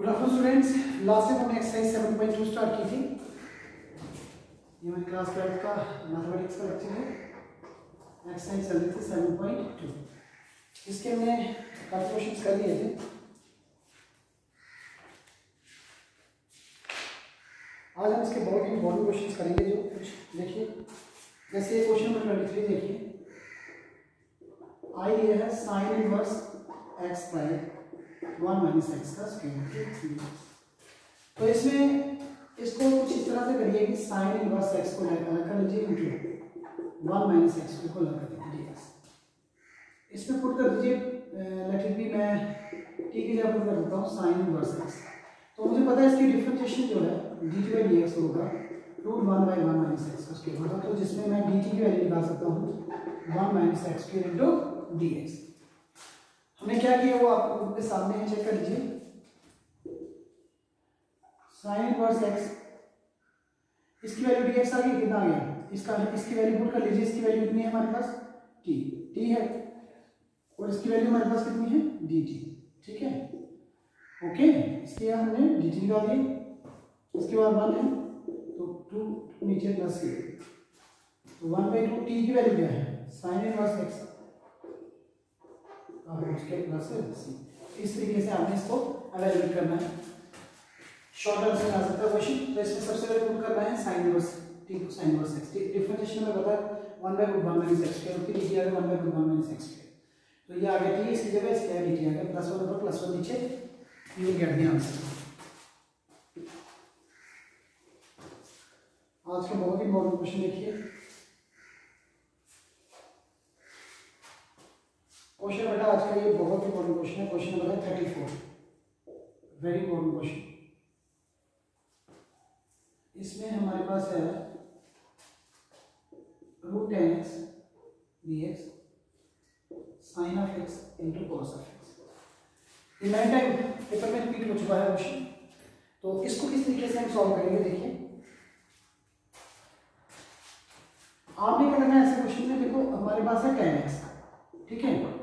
Good afternoon students last time हमने exercise seven point two start की थी ये हमारी क्लास ट्वेल्थ का मैथमेटिक्स का लेक्चर है एक्सरसाइज चल रही थी सेवन पॉइंट टू इसके हमने काफ़ी क्वेश्चन कर लिए थे। आज हम इसके बहुत ही इंपॉर्टेंट क्वेश्चन करेंगे जो कुछ देखिए। जैसे क्वेश्चन नंबर ट्वेंटी थ्री देखिए। आई ये है sine inverse X prime. One minus X का स्क्वायर तो इसमें इसको कुछ इस तरह से करिए कि साइन इनवर्स एक्स को अलग कर लीजिए इंटू वन माइनस एक्स को अलग कर दीजिए इसमें पुट कर दीजिए लेट बी मैं टी की जगह पुट कर देता हूँ, साइन इनवर्स एक्स तो मुझे पता है इसकी डिफरेंशिएशन जो है D T by D X होगा root one by one minus X का स्क्वायर होगा। तो जिसमें मैं डी टी की वैल्यू निकाल सकता हूँ one minus X square into D X हमने क्या किया वो आपको के सामने है चेक कर लीजिए। साइन इनवर्स एक्स इसकी वैल्यू डी एक्स आ गई, कितना आ गया? इसका, इसकी वैल्यू पुट कर लीजिए, इसकी वैल्यू कितनी है हमारे पास? टी टी है। और इसकी वैल्यू हमारे पास कितनी है? डी टी ठीक है? ओके इसलिए हमने डी टी निकाल दिए इसके बाद वन है तो टू नीचे प्लस के वन बाई टू टी की वैल्यू क्या है? साइन इनवर्स एक्स उसके प्लस सी इस तरीके से आपने इसको अवेलेबल करना है। शॉर्ट आंसर आ सकता है क्वेश्चन तो इसमें सबसे पहले पुट करना है साइन इनवर्स टी को साइन इनवर्स एक्स डिफरेंशिएशन में बता 1 by root 1 minus X square फिर डी आ गया 1 रूट 1 माइनस एक्स स्क्वायर तो ये आ गया टी इसकी जगह इसके डी टी आ प्लस 1 ऊपर प्लस 1 नीचे, you will get the answer आज का बहुत ही इंपॉर्टेंट क्वेश्चन देखिए। क्वेश्चन, बेटा, आज का ये बहुत ही इंपॉर्टेंट क्वेश्चन है। Question number thirty four very important question इसमें हमारे पास है root tan X D X sine of X into cos of X ये नाइन टाइम पेपर में रिपीट हो चुका है क्वेश्चन तो इसको किस तरीके से हम सॉल्व करेंगे, देखिए। आपने क्या करना है ऐसे क्वेश्चन में देखो, हमारे पास है टेन एक्स ठीक है?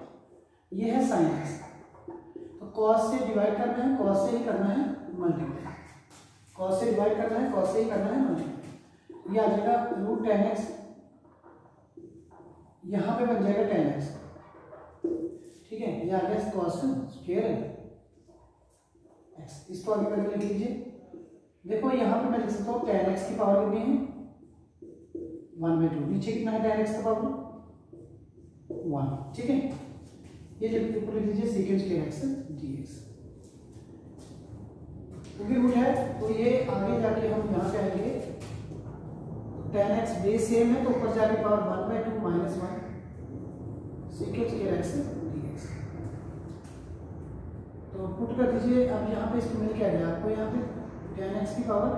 ये है साइन एक्स तो कॉस से डिवाइड करना है कॉस से ही करना है मल्टीप्लाई कॉस से डिवाइड करना है कॉस से ही करना है मल्टीप्लाई ये आ जाएगा रूट टेन एक्स यहाँ पे बन जाएगा टेन एक्स ठीक है, ये आ गया कॉस स्क्वायर एक्स इसको आगे करके लिख लीजिए। देखो, यहाँ पे मैं लिख सकता हूँ टेन एक्स की पावर कितनी है? वन बाई टू नीचे कितना है टेन एक्स का पावर वन ठीक है? ये जब ऊपर लिख लीजिए सीक्वेंस के एक्स डी एक्स क्योंकि रूट है तो ये आगे जाके हम यहाँ पे आएँगे टेन एक्स बेस सेम है तो ऊपर जाके power one by two minus one sequence के एक्स डी एक्स तो पुट कर दीजिए, अब यहाँ पे इसको मिल क्या गया? आपको यहाँ पे टेन एक्स की power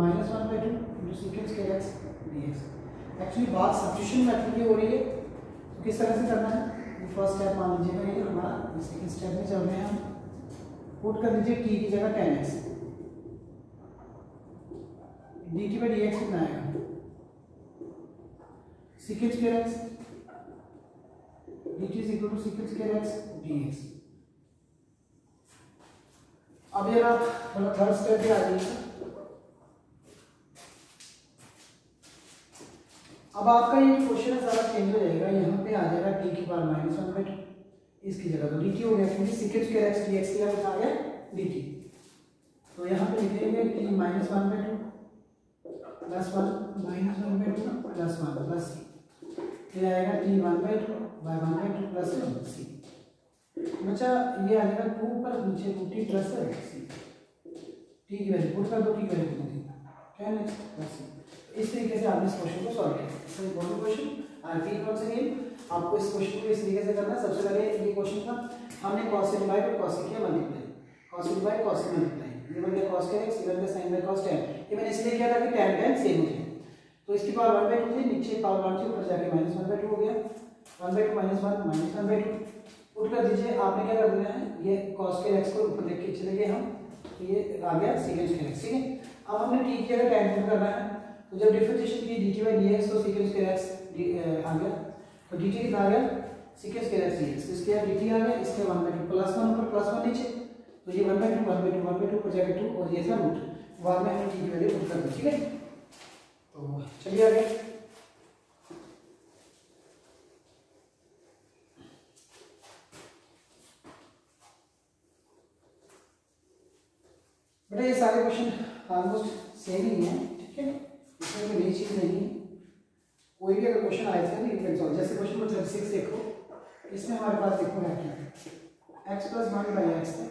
minus one by two into sequence के एक्स डी एक्स एक्चुअली बात सब्सिट्यूशन मेथड की हो रही है। तो किस तरह से करना है? फ़र्स्ट स्टेप मान लीजिएगा ये हमारा सेकेंड स्टेप में चल रहे हैं पुट कर दीजिए टी की जगह tan X D T by D X कितना आएगा? Secant square X D T equal to secant square X D X अब ये आप थर्ड स्टेप पे आ जाइए अब आपका ये क्वेश्चन सारा चेंज हो जाएगा। यहाँ पे आ जाएगा टी की power minus one by two इसकी जगह तो डी टी हो गया। क्योंकि secant square X D X की जगह आ गया डी टी तो यहाँ पे लिख देंगे T minus one by two plus one minus one by two plus one plus C फिर आएगा T one by two by one by two plus C बच्चा ये आ जाएगा टू पर नीचे two T plus C T की value put कर दो टी की value tan X plus C इस तरीके से आपने इस क्वेश्चन को सॉल्व किया। So important question I repeat once again आपको इस क्वेश्चन को इस तरीके से करना है। सबसे पहले ये क्वेश्चन था, हमने cos डिवाइड और cos से किया multiply cos divide cos multiply ये बन गया cos का x, ये बन गया sin बाय cos tan ये मैंने इसलिए किया था कि tan tan सेम हो जाए। तो इसकी पावर 1 बाय 2 थी, नीचे पावर 1 थी, ऊपर जाके माइनस 1 बाय 2 हो गया। 1 by 2 minus 1 minus 1 by 2 put कर दीजिए, आपने क्या कर देना है? ये cos के x को ऊपर देख के चले गए हम। तो ये आ गया secant के x, ठीक है? अब हमने t की जगह tan करना है तो जब डिफरेंशिएशन की dt बाय dx तो secant स्क्वायर x आ गया तो dt कितना आ गया? Secant स्क्वायर x dx इसके dt आ गया, इसके 1 बाय 2 प्लस 1 ऊपर प्लस 1 नीचे। तो तो ये one by two one by two one by two पर जाएगा टू और ये था रूट बाद में हम की वैल्यू पुट कर ठीक है? तो चलिए आगे। बेटा ये सारे क्वेश्चन ऑलमोस्ट सेम ही हैं, ठीक है? इसमें कोई नई चीज़ नहीं है। कोई भी अगर क्वेश्चन आए थे ना यू जैसे क्वेश्चन नंबर थर्टी सिक्स देखो, इसमें हमारे पास देखो है क्या? X plus one by x है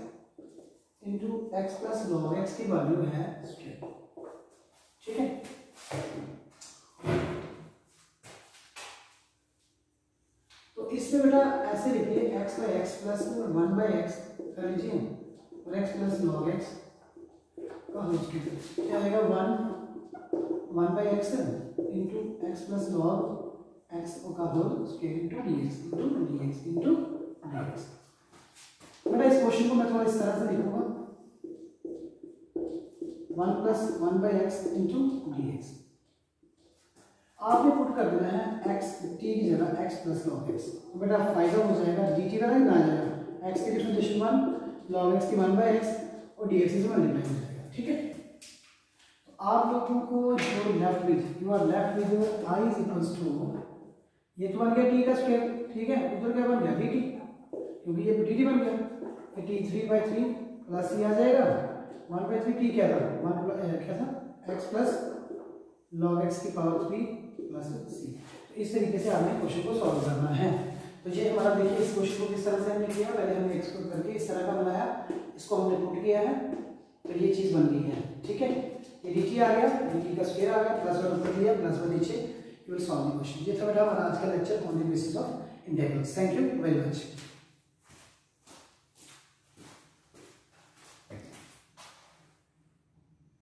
into x plus log x की वैल्यू है ठीक है? तो इसमें बेटा ऐसे लिखिए x by x plus one by x कर लीजिए। और एक्स प्लस लॉग एक्स का होल स्क्वायर क्या आएगा? One one by x into x plus log x का whole square into d x into d x into d x बेटा इस question को मैं थोड़ा इस तरह से लिखूँगा। One plus one by x into d x आपने पुट कर देना है एक्स टी की जगह एक्स प्लस लॉग एक्स तो बेटा फ़ायदा हो जाएगा डी टी वाला ना जाएगा। एक्स की वन लॉग एक्स की वन बाई एक्स और डी एक्स हो जाएगा। ठीक है? आप लोगों को जो left with you are left with I is equals to ये तो बन गया टी का स्क्वायर ठीक है? उधर क्या बन गया? डी टी क्योंकि ये डी बन गया। T three by three plus c आ जाएगा। वन बाई थ्री टी क्या था? वन क्या था? एक्स प्लस लॉग एक्स की पावर थ्री प्लस सी इस तरीके से आपने क्वेश्चन को सॉल्व करना है। तो ये हमारा देखिए, इस क्वेश्चन को किस तरह से हमने किया? पहले हमने एक्सपोर्ट करके इस तरह का बनाया। इसको हमने पुट किया है। तो ये चीज़ बन गई है, ठीक है? ये आ गया का आ गया प्लस वन ऊपर लिया प्लस वन नीचे। You will solve the question ये था बेटा हमारा आज का lecture on the basis of integrals thank you very much